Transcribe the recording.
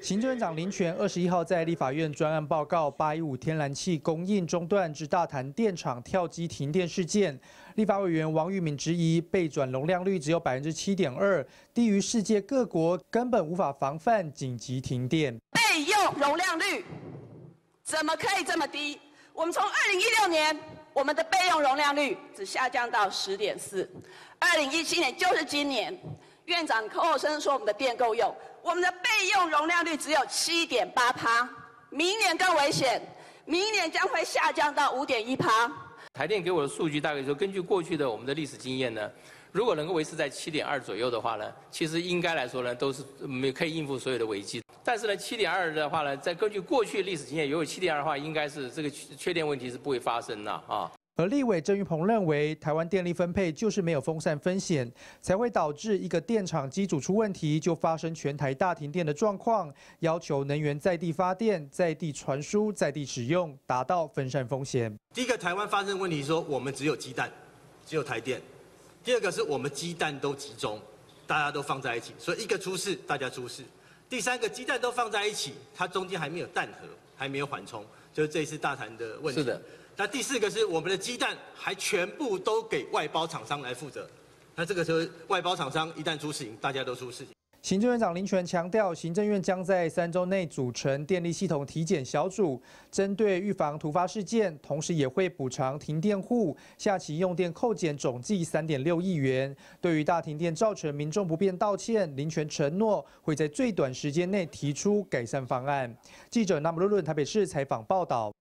行政院长林权二十一号在立法院专案报告八一五天然气供应中断之大潭电厂跳机停电事件，立法委员王玉敏质疑备转容量率只有百分之七点二，低于世界各国，根本无法防范紧急停电。备用容量率怎么可以这么低？我们从二零一六年我们的备用容量率只下降到十点四，二零一七年就是今年。院长口口声声说我们的电够用，我们的备用容量率只有七点八趴，明年更危险，明年将会下降到五点一趴。台电给我的数据大概说，根据过去的我们的历史经验呢，如果能够维持在七点二左右的话呢，其实应该来说呢都是没可以应付所有的危机。但是呢，七点二的话呢，在根据过去历史经验，如果七点二的话，应该是这个缺电问题是不会发生的啊。而立委郑玉鹏认为，台湾电力分配就是没有风扇风险，才会导致一个电厂机组出问题就发生全台大停电的状况。要求能源在地发电、在地传输、在地使用，达到分散风险。第一个，台湾发生问题说我们只有鸡蛋，只有台电；第二个是我们鸡蛋都集中，大家都放在一起，所以一个出事大家出事；第三个，鸡蛋都放在一起，它中间还没有蛋壳，还没有缓冲，就是这一次大谈的问题。是的。那第四个是我们的鸡蛋还全部都给外包厂商来负责，那这个时候外包厂商一旦出事情，大家都出事情。行政院长林权强调，行政院将在三周内组成电力系统体检小组，针对预防突发事件，同时也会补偿停电户下期用电扣减总计三点六亿元。对于大停电造成民众不便道歉，林权承诺会在最短时间内提出改善方案。记者纳姆鲁伦台北市采访报道。